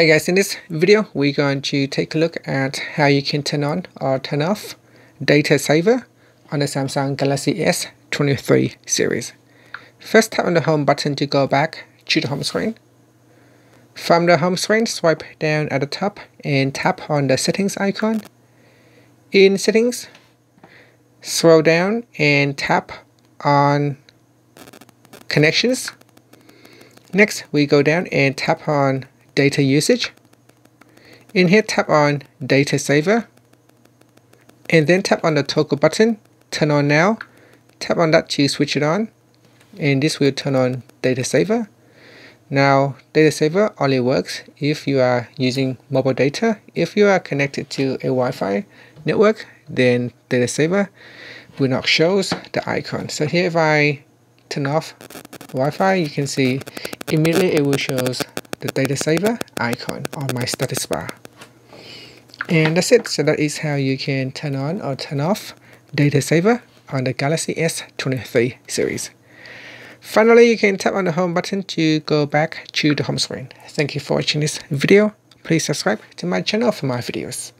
Hey guys, in this video we're going to take a look at how you can turn on or turn off data saver on the Samsung Galaxy S23 series. First tap on the home button to go back to the home screen. From the home screen, swipe down at the top and tap on the settings icon. In settings, scroll down and tap on connections. Next, we go down and tap on data usage. In here, tap on data saver and then tap on the toggle button, turn on now. Tap on that to switch it on and this will turn on data saver. Now data saver only works if you are using mobile data. If you are connected to a Wi-Fi network, then data saver will not show the icon. So here if I turn off Wi-Fi, you can see immediately it will show the data saver icon on my status bar. And that's it. So that is how you can turn on or turn off data saver on the Galaxy S23 series. Finally, you can tap on the home button to go back to the home screen. Thank you for watching this video. Please subscribe to my channel for more videos.